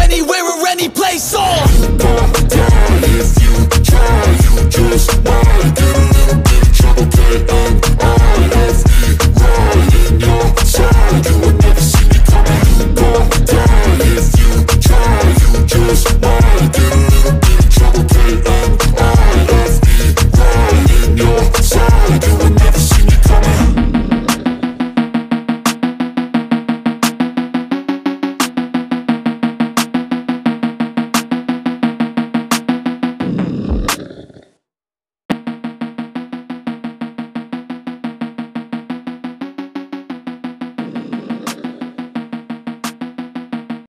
anywhere.